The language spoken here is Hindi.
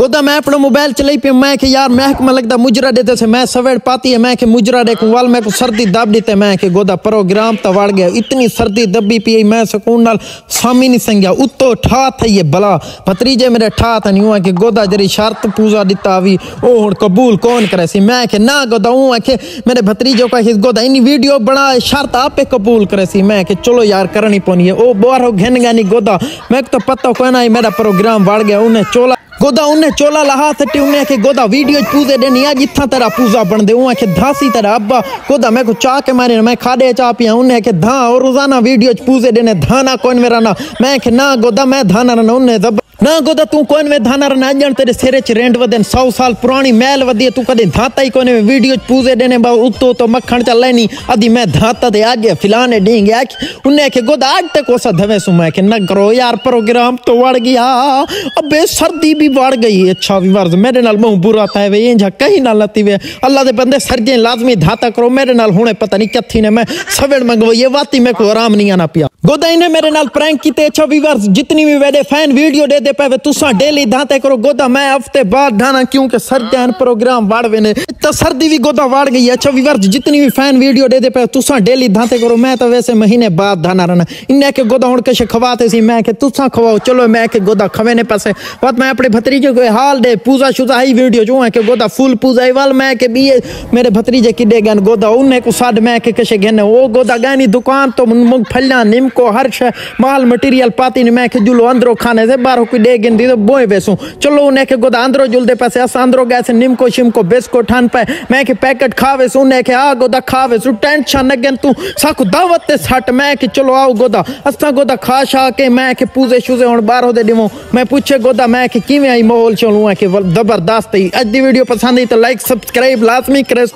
गोदा मैं अपना मोबाइल चलाई पे, मैं के यार मैं मैं लगता मुजरा देते से मैं सवेर पाती है, मैं के मुजरा देखूँ वाल मैं को सर्दी दब देते मैं के गोदा प्रोग्राम तो वड़ गया। इतनी सर्दी दबी पी मैं सुकून नाल। सामी नहीं संगया उत्तो ठा था ये बला। भतरीजे मेरे ठा था नहीं हुआ कि गोदा जरी शर्त पूजा दिता भी ओ हुन कबूल कौन करे सी? मैं के ना गोदा हूँ के मेरे भतरीजो का गोदा इन वीडियो बना, शर्त आपे कबूल करे सी। मैं के चलो यार करनी पौनी है। ओ बोर घन गानी गोदा। मैं तो पता कोई ना मेरा प्रोग्राम वड़ गया, उन्हें चोला गोदा उन्हें चोला लहा सटी उन्हें के गोदा, वीडियो पूजे देनी, आज इतना तेरा पूजा बन दे, उन्हें के धासी तेरा अब्बा, गोदा, मैं को चा के मारे मैं खाडे चा पिया, उन्हें के धा और रोज़ाना वीडियो पूजे देने, धाना कौन मेरा ना? मैं के ना, गोदा, मैं धाना ना, उन्हें जब ना गोदा तू कौन में धाना रन अजन तेरे सिरे च रेंड वदन 100 साल पुरानी महल वदी तू कदे धाता ही कोने में वीडियो च पूजे देने बा उतो तो मक्खन चल नहीं अदी मैं धाता दे आज फिलाने डी गया उन्हें के गोदा आज तक ओसा धवे सु, मैं के न करो यार, प्रोग्राम तो बढ़ गया, अबे सर्दी भी बढ़ गई अच्छा वर्ज मेरे नाल मुँह बुरा था वे इंजा कहीं ना लती वे। अल्लाह दे बंदे सर्दी लाजमी धाता करो, मेरे नाल हुने पता नहीं कथी ने, मैं सवेड़ मंगवा, ये वाती मैं को आराम नहीं आना पिया। गोदा इन्हें मेरे नाल प्रैंक कीते अच्छा वर्ज जितनी भी वेडे फ़ैन वीडियो दे दे पे तुसा डेली धाते करो, गोदा मैं हफ़्ते बाद ढाना क्योंकि सर्दियाँ प्रोग्राम वाड़वे ने। तो सर्दी भी गोदा वाड़ गई है। अच्छा वर्ज जितनी भी फ़ैन वीडियो दे दे पे, तुसा डेली धाते करो, मैं तो वैसे महीने बाद धाना रहना इन्हें के गोदा हुन कशे खवाते मैं के तुसा खवाओ, चलो मैं के गोदा खवे ने पासे। बात मैं अपने भतीजे को हाल दे, पूजा शुजा ही वीडियो जो है के गोदा फुल पूजा ही वाल मैं के भी मेरे भतीजे किडे गन गोदा, उन्हें को साड मैं के कशे वो गोदा गानी दुकान तो मूंगफलियाँ निमको हर शे माल मटेरियल पाती नहीं मैं के जुलो अंदरो खाने से, बाहर कोई तो बोए बेसू चलो उन्हें गोदा अंदरो जुलदे पैसे, अस अंदरो गए से निमको शिमको बिस्को ठान पे मैं के पैकेट खावे सु उन्हें के आ गोदा खावे सु। टेंशन न गन तू, साकु दावत ते सट। मैं के चलो आओ गोदा, असा गोदा खा शा के मैं के पूजे शुजे हुन बाहर दे दिमो मैं पूछे गोदा, मैं के किवें आई माहौल चलू है के ज़बरदस्त ही अज दी वीडियो पसंद आई तो लाइक सब्सक्राइब लाजमी करे।